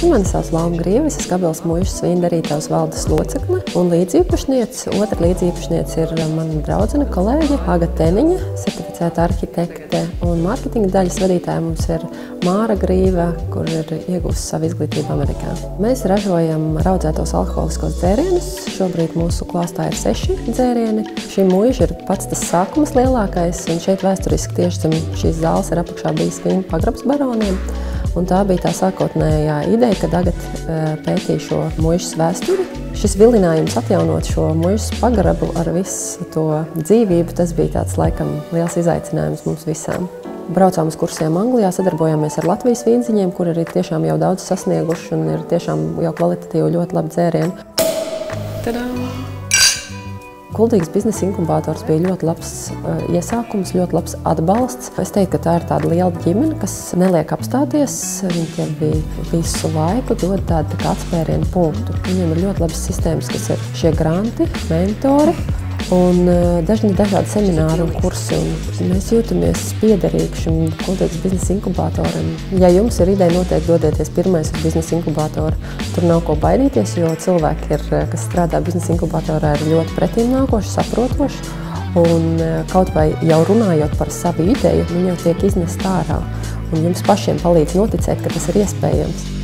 Mani sauc Lauma Grievis, es Gabelas muižas vīndarītavas valdes locekle un līdzīpašniece. Otra līdzīpašniece ir mana draudzene, kolēģe Agata Teniņa, certificēta arhitekte un mārketinga daļas vadītāja mums ir Māra Grīva, kur ir iegūst savu izglītību Amerikā. Mēs ražojam raudzētos alkoholiskos dzērienus. Šobrīd mūsu klāstā ir seši dzērieni. Šī muiža ir pats tas sākums lielākais, un šeit vēsturiski tieši zem šīs zāles ir apakšā bijis vīnu pagrabs baroniem. Un tā bija tā sākotnējā ideja, kad tagad pētīja šo mūžas vēsturi. Šis vilinājums atjaunot šo mūžas pagrabu ar visu to dzīvību, tas bija tāds laikam liels izaicinājums mums visām. Braucām uz kursiem Anglijā, sadarbojāmies ar Latvijas vīnziņiem, kur arī tiešām jau daudz sasnieguši un ir tiešām jau kvalitatīvi ļoti labi dzērieni. Tadam! Kuldīgas biznesa inkubators bija ļoti labs uh, iesākums, ļoti labs atbalsts. Es teiktu, ka tā ir tāda liela ģimene, kas neliek apstāties. Viņi bija visu laiku dod tādu tā atspērienu punktu. Viņiem ir ļoti labas sistēmas, kas ir šie granti, mentori un uh, dažni dažādi semināri un kursi. Un mēs jūtamies piederīgi šim kultūras biznesa inkubatoram. Ja jums ir ideja, noteikti dodieties pirmais uz biznesa inkubatoru. Tur nav ko baidīties, jo cilvēki, ir, uh, kas strādā biznesa inkubatorā, ir ļoti pretīm nākoši, saprotoši. Un uh, kaut vai jau runājot par savu ideju, viņi jau tiek iznest ārā. Un jums pašiem palīdz noticēt, ka tas ir iespējams.